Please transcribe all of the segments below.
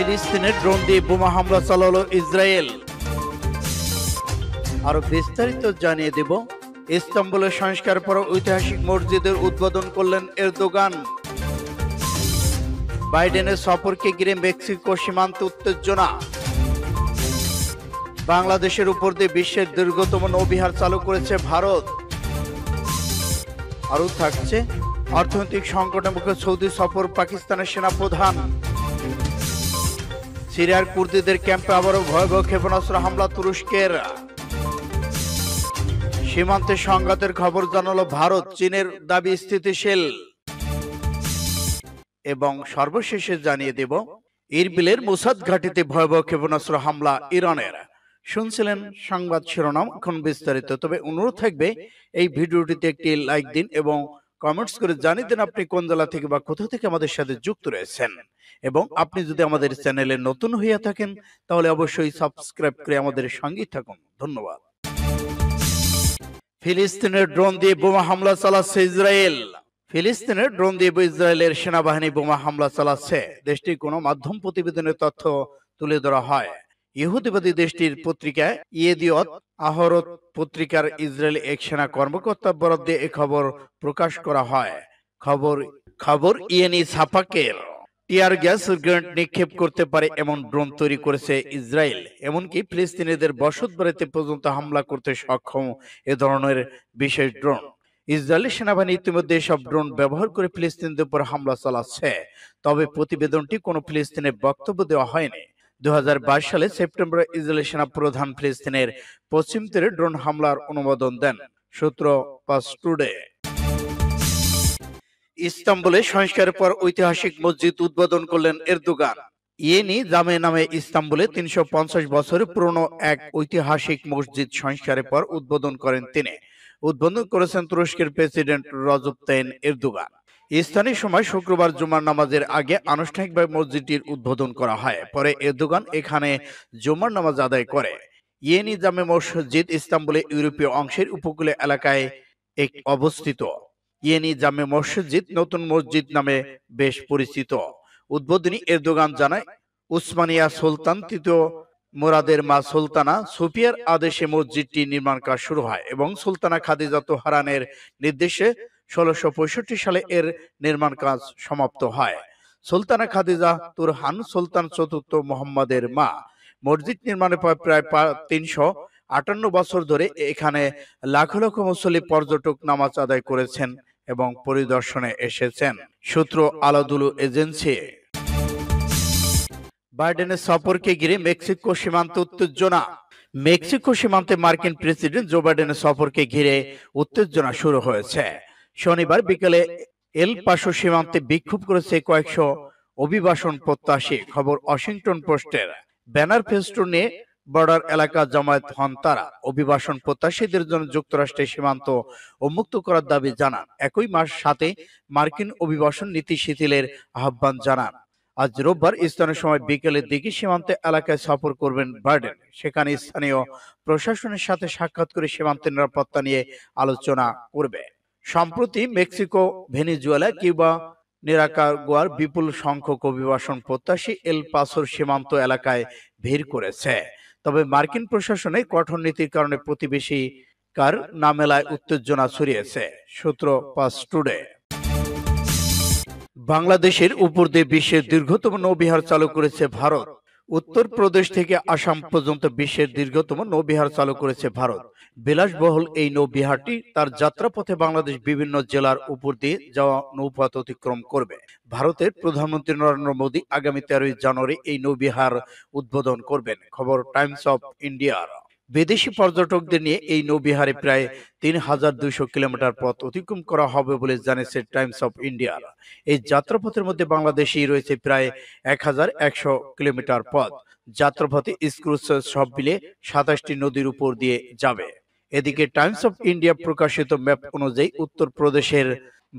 ফিলিস্তিনের ড্রোন দিয়ে বোমা হামলা চালালো ইসরায়েল। আরও বিস্তারিত জানিয়ে দেব, ইস্তাম্বুলের সংস্কার পর ঐতিহাসিক মসজিদের উদ্বোধন করলেন এরদোগান। বাইডেনের সফরকে ঘিরে মেক্সিকো সীমান্ত উত্তেজনা। বাংলাদেশের উপর দিয়ে বিশ্বের দীর্ঘতম নৌবিহার চালু করেছে ভারত। আরও থাকছে অর্থনৈতিক সংকটের মুখে সৌদি সফর পাকিস্তানের সেনাপ্রধান। সিরিয়ার কুর্দিদের ক্যাম্পে আবারও ভয়াবহ ক্ষেপণাস্ত্র হামলা তুরস্কের। সীমান্তে সংঘাতের খবর জানালো ভারত, চীনের দাবি স্থিতিশীল। এবং সর্বশেষে জানিয়ে দেব, ইরবিলের মুসাদ ঘাটিতে ভয়াবহ ক্ষেপণাস্ত্র হামলা ইরানের। শুনছিলেন সংবাদ শিরোনাম, এখন বিস্তারিত। তবে অনুরোধ থাকবে, এই ভিডিওটিতে একটি লাইক দিন এবং কমেন্টস করে জানিয়ে দেন আপনি কোন জেলা থেকে বা কোথা থেকে আমাদের সাথে যুক্ত রয়েছেন। এবং আপনি যদি আমাদের চ্যানেলে নতুন হইয়া থাকেন, তাহলে অবশ্যই সাবস্ক্রাইব করে আমাদের সঙ্গেই থাকুন। ধন্যবাদ। ফিলিস্তিনের ড্রোন দিয়ে বোমা হামলা চালাচ্ছে ইসরায়েল। ফিলিস্তিনের ড্রোন দিয়ে ইসরায়েলের সেনাবাহিনী বোমা হামলা চালাচ্ছে। দেশটির কোনো মাধ্যম প্রতিবেদনের তথ্য তুলে ধরা হয়। ইহুদিবাদী দেশটির পত্রিকা ইয়েদিয়ত আহরত পত্রিকার ইসরায়েলি এক সেনা কর্মকর্তা বরাদ দিয়ে এ খবর প্রকাশ করা হয়। খবর খবর ইয়েনি ছাপাকের টিয়ার গ্যাস গ্রেনেড নিক্ষেপ করতে পারে এমন ড্রোন তৈরি করেছে ইসরায়েল। এমনকি ফিলিস্তিনিদের বসত বাড়িতে পর্যন্ত হামলা করতে সক্ষম এ ধরনের বিশেষ ড্রোন। ইসরায়েলি সেনাবাহিনী ইতিমধ্যে এসব ড্রোন ব্যবহার করে ফিলিস্তিনিদের উপর হামলা চালাচ্ছে। তবে প্রতিবেদনটি কোনো ফিলিস্তিনের বক্তব্য দেওয়া হয়নি। দু হাজার বাইশ সালে সেপ্টেম্বরে ইসরায়েলি সেনা প্রধান ফিলিস্তিনের পশ্চিম তীরে ড্রোন হামলার অনুমোদন দেন। সূত্র পাস টুডে। ইস্তাম্বুলে সংস্কারের পর ঐতিহাসিক মসজিদ উদ্বোধন করলেন এরদোগান। ইয়েনি জামে নামে ইস্তাম্বুলে তিনশো পঞ্চাশ বছর পুরনো এক ঐতিহাসিক মসজিদ সংস্কারের পর উদ্বোধন করেন তিনি। উদ্বোধন করেছেন তুরস্কের প্রেসিডেন্ট রজব তাইন এরদোগান। স্থানীয় সময় শুক্রবার জুমার নামাজের আগে আনুষ্ঠানিকভাবে মসজিদটির উদ্বোধন করা হয়। পরে এরদোগান এখানে জুমার নামাজ আদায় করে। ইয়েনি জামে মসজিদ ইস্তাম্বুলে ইউরোপীয় অংশের উপকূলে এলাকায় এক অবস্থিত। ইয়েনি জামে মসজিদ নতুন মসজিদ নামে বেশ পরিচিত। উদ্বোধনী এরদোগান জানায়, উসমানিয়া সুলতান তৃতীয় মোরাদের মা সুলতানা সুফিয়ার আদেশে মসজিদটি নির্মাণ কাজ শুরু হয় এবং সুলতানা খাদিজাত হারানের নির্দেশে ষোলোশো সালে এর নির্মাণ কাজ সমাপ্ত হয়। সুলতানা খাদিজা তুরহান সুলতান চতুর্থ মোহাম্মদের মা। মসজিদ নির্মাণের পর প্রায় তিনশো আটান্ন বছর ধরে এখানে লাখ লক্ষ মুসল্লি পর্যটক নামাজ আদায় করেছেন এবং পরিদর্শনে এসেছেন। সূত্র আলাদুলু এজেন্সি। বাইডেনের সফরকে ঘিরে মেক্সিকো সীমান্ত উত্তেজনা। মেক্সিকো সীমান্তে মার্কিন প্রেসিডেন্ট জো বাইডেনের সফরকে ঘিরে উত্তেজনা শুরু হয়েছে। শনিবার বিকেলে এল পাশো সীমান্তে বিক্ষোভ করেছে কয়েকশো অভিবাসন প্রত্যাশী। খবর ওয়াশিংটন পোস্টের। ব্যানার ফেস্টুন নিয়ে বর্ডার এলাকা জামায়াত হন তারা। অভিবাসন প্রত্যাশীদের জন্য যুক্তরাষ্ট্রের সীমান্ত উন্মুক্ত করার দাবি জানান। একই মাস সাথে মার্কিন অভিবাসন নীতি শিথিলের আহ্বান জানান। আজ রোববার স্থানীয় সময় বিকেলের দিকে সীমান্ত এলাকায় সফর করবেন বার্ডেন। সেখানে স্থানীয় প্রশাসনের সাথে সাক্ষাৎ করে সীমান্তের নিরাপত্তা নিয়ে আলোচনা করবে। সম্প্রতি মেক্সিকো, ভেনিজুয়েলা কিউবা নিরাকারগুয়ার বিপুল সংখ্যক অভিবাসন প্রত্যাশী এল পাসোর সীমান্ত এলাকায় ভিড় করেছে। তবে মার্কিন প্রশাসনে কঠোর নীতির কারণে প্রতিবেশী কার নামেলায় উত্তেজনা ছড়িয়েছে, সূত্র পাস টুডে। বাংলাদেশের উপর দিয়ে বিশ্বের দীর্ঘতম নৌবিহার চালু করেছে ভারত। উত্তরপ্রদেশ থেকে আসাম পর্যন্ত বিশ্বের দীর্ঘতম নৌবিহার চালু করেছে ভারত। বিলাসবহুল এই নৌবিহারটি তার যাত্রাপথে বাংলাদেশ বিভিন্ন জেলার উপর দিয়ে যাওয়া নৌপথ অতিক্রম করবে। ভারতের প্রধানমন্ত্রী নরেন্দ্র মোদী আগামী তেরোই জানুয়ারি এই নৌবিহার উদ্বোধন করবেন। খবর টাইমস অফ ইন্ডিয়ার বিদেশি পর্যটকদের নিয়ে এই নৌবিহারে প্রায় তিন হাজার দুইশো কিলোমিটার পথ অতিক্রম করা হবে বলে জানিয়েছে টাইমস অফ ইন্ডিয়া। এই যাত্রাপথের মধ্যে বাংলাদেশেই রয়েছে প্রায় এক হাজার একশো কিলোমিটার পথ। যাত্রাপথে স্ক্রুজ সব মিলে সাতাশটি নদীর উপর দিয়ে যাবে। এদিকে টাইমস অফ ইন্ডিয়া প্রকাশিত ম্যাপ অনুযায়ী উত্তরপ্রদেশের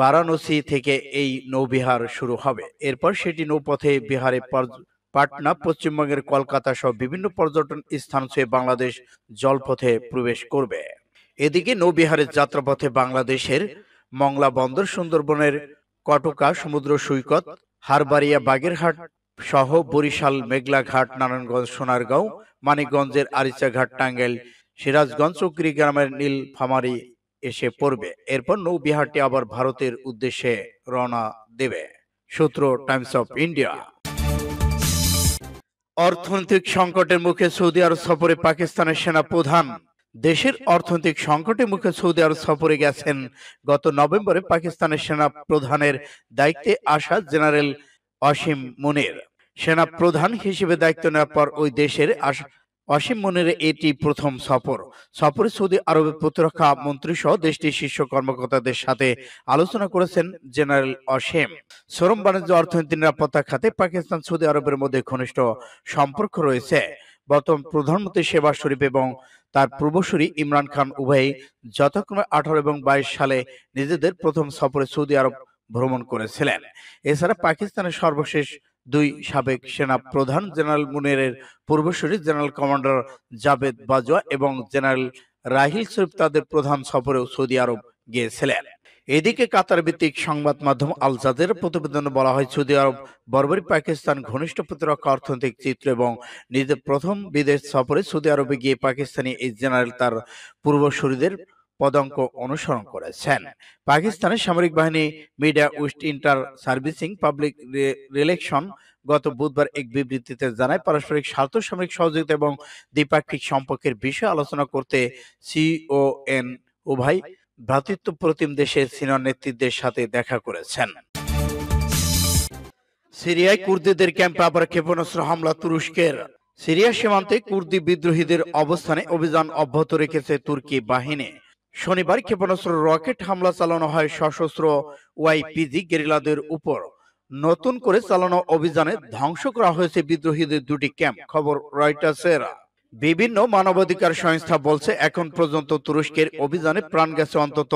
বারাণসী থেকে এই নৌবিহার শুরু হবে। এরপর সেটি নৌপথে বিহারে পাটনা, পশ্চিমবঙ্গের কলকাতা সহ বিভিন্ন পর্যটন স্থান ছুঁয়ে বাংলাদেশ জলপথে প্রবেশ করবে। এদিকে নৌবিহারের যাত্রাপথে বাংলাদেশের মংলা বন্দর সুন্দরবনের কটকা, সমুদ্র সৈকত হারবাড়িয়া বাগেরহাট সহ বরিশাল, মেঘলাঘাট, নারায়ণগঞ্জ, সোনারগাঁও, মানিকগঞ্জের আরিচাঘাট, টাঙ্গাইল, সিরাজগঞ্জ চৌকরি গ্রামের নীলফামারী এসে পড়বে। এরপর নৌবিহারটি আবার ভারতের উদ্দেশ্যে রওনা দেবে। সূত্র টাইমস অফ ইন্ডিয়া। অর্থনৈতিক সংকটের মুখে সৌদি আরব সফরে পাকিস্তানের সেনা প্রধান। দেশের অর্থনৈতিক সংকটের মুখে সৌদি আরব সফরে গেছেন গত নভেম্বরে পাকিস্তানের সেনা প্রধানের দায়িত্বে আসা জেনারেল অসীম মুনির। সেনা প্রধান হিসেবে দায়িত্ব নেওয়ার পর ওই দেশের অসীম মুনির এটি প্রথম সফর। সফরে সৌদি আরবের প্রতিরক্ষা মন্ত্রী সহ দেশটির শীর্ষ কর্মকর্তাদের সাথে আলোচনা করেছেন জেনারেল অসীম। শ্রম, বাণিজ্য, অর্থনীতি, নিরাপত্তা খাতে পাকিস্তান, সৌদি আরবের মধ্যে ঘনিষ্ঠ সম্পর্ক রয়েছে। বর্তমান প্রধানমন্ত্রী শেবাজ শরীফ এবং তার পূর্বসূরি ইমরান খান উভয়ই যথাক্রমে আঠারো এবং বাইশ সালে নিজেদের প্রথম সফরে সৌদি আরব ভ্রমণ করেছিলেন। এছাড়া পাকিস্তানের সর্বশেষ দুই সাবেক সেনা প্রধান জেনারেল মুনিরের পূর্বসূরি জেনারেল কমান্ডার জাভেদ বাজওয়া এবং জেনারেল রাহিল শরীফ তাদের প্রধান সফরেও সৌদি আরব গিয়েছিলেন। এদিকে কাতার ভিত্তিক সংবাদ মাধ্যম আল জাজের প্রতিবেদনে বলা হয়, সৌদি আরব বর্বরী পাকিস্তান ঘনিষ্ঠ প্রতিরক্ষা, অর্থনৈতিক চিত্র এবং নিজের প্রথম বিদেশ সফরে সৌদি আরবে গিয়ে পাকিস্তানি এই জেনারেল তার পূর্বসূরিদের পদাঙ্ক অনুসরণ করেছেন। পাকিস্তানের সামরিক বাহিনী media West inter servicing public রিলেকশন গত বুধবার এক বিবৃতিতে জানায় পারস্পরিক স্বার্থ সামরিক সহযোগিতা এবং দ্বিপাক্ষিক সম্পর্কের বিষয়ে আলোচনা করতে সিওএন উভয় ভ্রাতৃত্ব প্রতিম দেশের সিনিয়র নেতৃত্বের সাথে দেখা করেছেন। সিরিয়ায় কুর্দিদের ক্যাম্পে আবার ক্ষেপণাস্ত্র হামলা তুরস্কের। সিরিয়া সীমান্তে কুর্দি বিদ্রোহীদের অবস্থানে অভিযান অব্যাহত রেখেছে তুর্কি বাহিনী। শনিবার ক্ষেপণাস্ত্র রকেট হামলা চালানো হয় সশস্ত্র ওয়াইপিজি গেরিলাদের উপর। নতুন করে চালানো অভিযানে ধ্বংস করা হয়েছে বিদ্রোহীদের দুটি ক্যাম্প, খবর রয়টার্সের। বিভিন্ন মানবাধিকার সংস্থা বলছে, এখন পর্যন্ত তুরস্কের অভিযানে প্রাণ গেছে অন্তত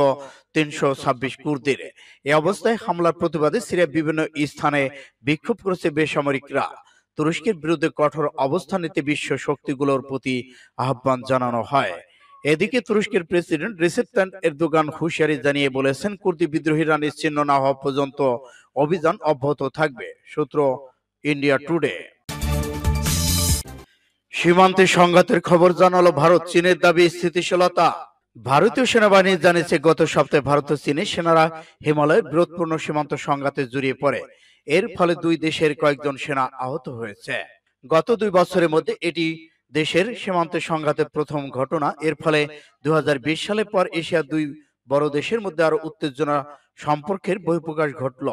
তিনশো ছাব্বিশ কুর্দির। এ অবস্থায় হামলার প্রতিবাদে সিরিয়ার বিভিন্ন স্থানে বিক্ষোভ করেছে বেসামরিকরা। তুরস্কের বিরুদ্ধে কঠোর অবস্থান নিতে বিশ্ব শক্তিগুলোর প্রতি আহ্বান জানানো হয়। এদিকে তুরস্কের প্রেসিডেন্ট রিসেপ তাইপ এরদোগান হুঁশিয়ারি জানিয়ে বলেছেন, কুর্দি বিদ্রোহীরা নিশ্চিহ্ন না হওয়া পর্যন্ত অভিযান অব্যাহত থাকবে। সূত্র ইন্ডিয়া টুডে। সীমান্তে সংঘাতের খবর জানালো ভারত। চীনের দাবি, স্থিতিশীলতা। ভারতীয় সেনাবাহিনী জানিয়েছে, গত সপ্তাহে ভারত চীনের সেনারা হিমালয়ের বিরোধপূর্ণ সীমান্ত সংঘাতে জড়িয়ে পড়ে। এর ফলে দুই দেশের কয়েকজন সেনা আহত হয়েছে। গত দুই বছরের মধ্যে এটি দেশের সীমান্তে সংঘাতের প্রথম ঘটনা, এর ফলে দু সালে পর এশিয়ার দুই বড় দেশের মধ্যে আরও উত্তেজনা সম্পর্কের বহিঃপ্রকাশ ঘটল।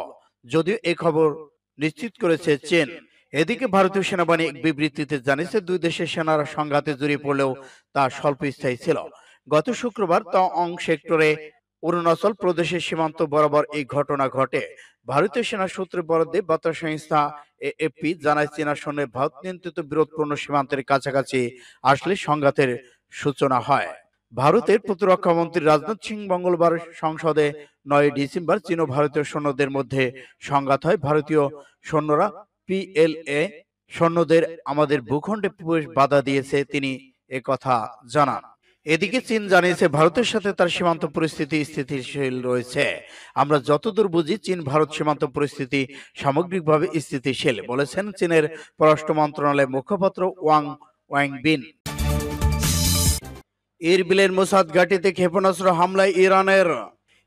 যদিও এ খবর নিশ্চিত করেছে চীন। এদিকে ভারতীয় সেনাবাহিনী এক বিবৃতিতে জানিয়েছে, দুই দেশের সেনারা সংঘাতে জড়িয়ে পড়লেও তা স্বল্প স্বল্পস্থায়ী ছিল। গত শুক্রবার ত সেক্টরে অরুণাচল প্রদেশের সীমান্ত বরাবর এই ঘটনা ঘটে। ভারতীয় সেনা সূত্রে বরাদ্দে বার্তা সংস্থা এএফপি জানায়, চীনা সৈন্যের ভারত নিয়ন্ত্রিত বিরোধপূর্ণ সীমান্তের কাছাকাছি আসলে সংঘাতের সূচনা হয়। ভারতের প্রতিরক্ষা মন্ত্রী রাজনাথ সিং মঙ্গলবার সংসদে নয় ডিসেম্বর চীন ও ভারতীয় সৈন্যদের মধ্যে সংঘাত হয়। ভারতীয় সৈন্যরা পিএলএ সৈন্যদের আমাদের ভূখণ্ডে প্রবেশ বাধা দিয়েছে, তিনি কথা জানান। এদিকে চীন জানিয়েছে, ভারতের সাথে তার সীমান্ত পরিস্থিতি স্থিতিশীল রয়েছে। আমরা যতদূর বুঝি, চীন, ভারত সীমান্ত পরিস্থিতি সামগ্রিকভাবে স্থিতিশীল, বলেছেন চীনের পররাষ্ট্র মন্ত্রণালয়ের মুখপাত্র ওয়াং ওয়াং বিন ইরবিলের মোসাদ ঘাটিতে ক্ষেপণাস্ত্র হামলায় ইরানের,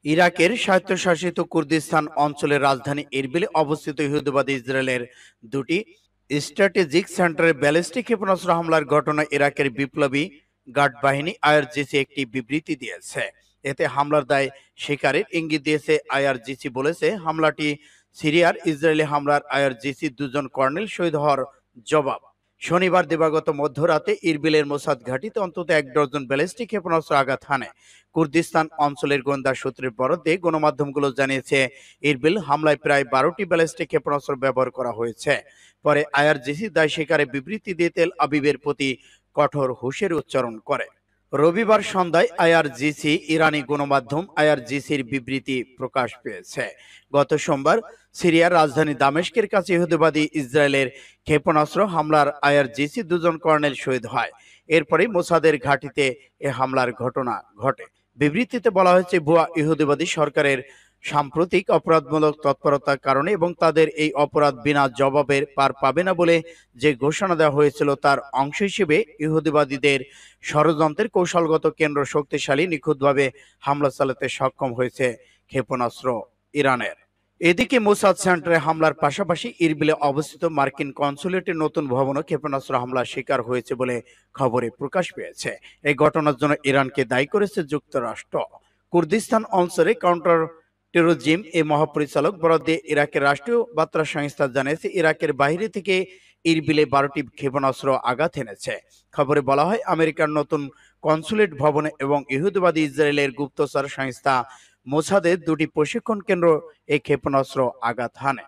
ইরাকের স্বায়ত্তশাসিত কুর্দিস্তান অঞ্চলের রাজধানী ইরবিলে অবস্থিত ইহুদিবাদী ইসরায়েলের দুটি স্ট্র্যাটেজিক সেন্টারে ব্যালিস্টিক ক্ষেপণাস্ত্র হামলার ঘটনা ইরাকের বিপ্লবী গার্ড বাহিনী আইআরজিসি একটি বিবৃতি দিয়েছে। এতে হামলার দায় শিকারের ইঙ্গিত দিয়েছে আইআরজিসি বলেছে, হামলাটি সিরিয়ার ইসরায়েলি হামলার আইআরজিসি দুজন কর্নেল শহীদ হওয়ার জবাব। শনিবার দিবাগত মধ্যরাতে ইরবিলের মোসাদ ঘাটিতে অন্তত এক ডজন ব্যালিস্টিক ক্ষেপণাস্ত্র আঘাত হানে। কুর্দিস্তান অঞ্চলের গোয়েন্দা সূত্রের বরাদ্দে গণমাধ্যমগুলো জানিয়েছে, ইরবিল হামলায় প্রায় বারোটি ব্যালিস্টিক ক্ষেপণাস্ত্র ব্যবহার করা হয়েছে। পরে আইআরজিসি দায় শিকারে বিবৃতি দিয়ে তেল আবিবের প্রতি কঠোর হুঁশিয়ারি উচ্চারণ করে। রবিবার সন্ধ্যায় আইআরজিসি ইরানি গণমাধ্যম আইআরজিসির বিবৃতি প্রকাশ পেয়েছে। গত সোমবার সিরিয়ার রাজধানী দামেস্কের কাছে ইহুদিবাদী ইসরায়েলের ক্ষেপণাস্ত্র হামলার আইআরজিসি দুজন কর্নেল শহীদ হয়। এরপরে মোসাদের ঘাটিতে এ হামলার ঘটনা ঘটে। বিবৃতিতে বলা হয়েছে, ভুয়া ইহুদিবাদী সরকারের সাম্প্রতিক অপরাধমূলক তৎপরতার কারণে এবং তাদের এই অপরাধ বিনা জবাবের পার পাবে না বলে যে ঘোষণা দেওয়া হয়েছিল তার অংশ হিসেবে ইহুদিবাদীদের ষড়যন্ত্রের কৌশলগত কেন্দ্র শক্তিশালী নিখুঁতভাবে হামলা চালাতে সক্ষম হয়েছে ক্ষেপণাস্ত্র ইরানের। এদিকে মোসাদ সেন্টারে হামলার পাশাপাশি ইরবিলে অবস্থিত মার্কিন কনসুলেটের নতুন ভবনও ক্ষেপণাস্ত্র হামলার শিকার হয়েছে বলে খবরে প্রকাশ পেয়েছে। এই ঘটনার জন্য ইরানকে দায়ী করেছে যুক্তরাষ্ট্র। কুর্দিস্তান অঞ্চলে কাউন্টার টেরোজিম এ মহাপরিচালক বরাদ্দে ইরাকের রাষ্ট্রীয় বার্তা সংস্থা জানিয়েছে, ইরাকের বাইরে থেকে ইরবিলে বারোটি ক্ষেপণাস্ত্র আঘাত এনেছে। খবরে বলা হয়, আমেরিকার নতুন কনসুলেট ভবনে এবং ইহুদবাদী ইসরায়েলের গুপ্তচর সংস্থা মোসাদের দুটি প্রশিক্ষণ কেন্দ্র এই ক্ষেপণাস্ত্র আঘাত হানে।